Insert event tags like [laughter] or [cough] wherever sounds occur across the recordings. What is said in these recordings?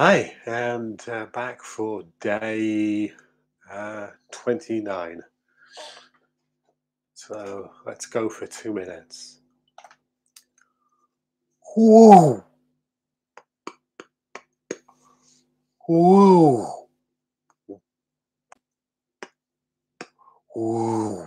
Hi, and uh, back for day uh, 29. So let's go for two minutes. Whoa! Whoa! Whoa!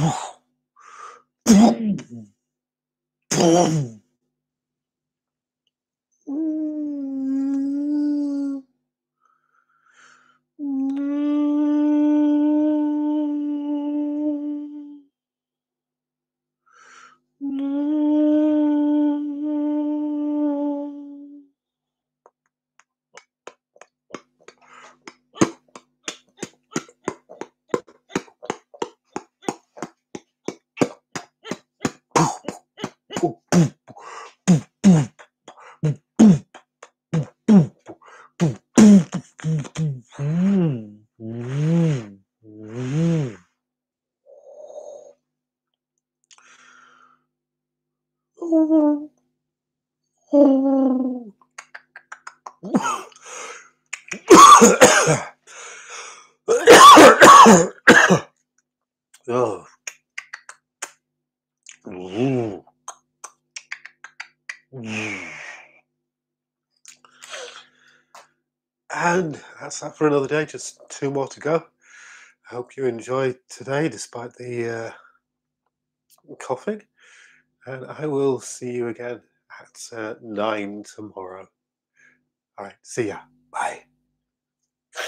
Boom. Boom. Boom. Oh. Ooh. [sighs] And that's that for another day. Just two more to go. I hope you enjoyed today despite the uh, coughing. And I will see you again at uh, nine tomorrow. All right. See ya. Bye.